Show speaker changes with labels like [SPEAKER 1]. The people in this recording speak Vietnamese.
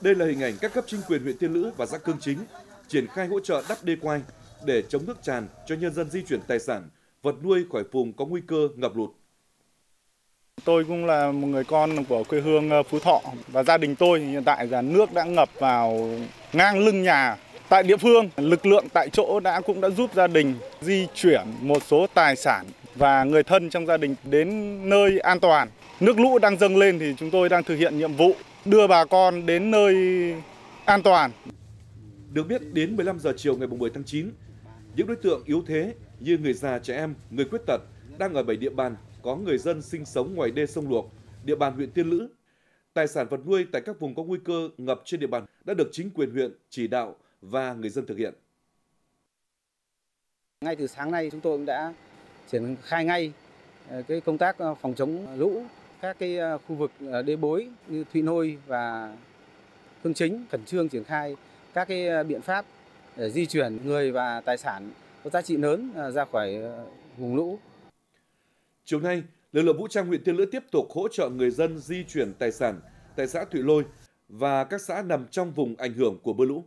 [SPEAKER 1] Đây là hình ảnh các cấp chính quyền huyện Tiên Lữ và xã Cương Chính triển khai hỗ trợ đắp đê quai để chống nước tràn cho nhân dân di chuyển tài sản, vật nuôi khỏi vùng có nguy cơ ngập lụt.
[SPEAKER 2] Tôi cũng là một người con của quê hương ờ, Phú Thọ và gia đình tôi hiện tại là nước đã ngập vào ngang lưng nhà. Tại địa phương, lực lượng tại chỗ đã cũng đã giúp gia đình di chuyển một số tài sản và người thân trong gia đình đến nơi an toàn. Nước lũ đang dâng lên thì chúng tôi đang thực hiện nhiệm vụ đưa bà con đến nơi an toàn.
[SPEAKER 1] Được biết đến 15 giờ chiều ngày 10 tháng 9, những đối tượng yếu thế như người già, trẻ em, người khuyết tật đang ở bảy địa bàn có người dân sinh sống ngoài đê sông Luộc, địa bàn huyện Tiên Lữ. Tài sản vật nuôi tại các vùng có nguy cơ ngập trên địa bàn đã được chính quyền huyện chỉ đạo và người dân thực hiện.
[SPEAKER 3] Ngay từ sáng nay chúng tôi cũng đã triển khai ngay ờ, cái công tác ờ, phòng chống lũ các cái ờ, khu vực ờ, đê bối như Thụy Nôi và Hương Chính khẩn trương triển khai các cái ờ, biện pháp để di chuyển người và tài sản có giá trị lớn ra khỏi vùng lũ.
[SPEAKER 1] Chiều nay, lực lượng vũ trang huyện Tiên Lữ tiếp tục hỗ trợ người dân di chuyển tài sản tại xã Thụy Lôi và các xã nằm trong vùng ảnh hưởng của mưa lũ.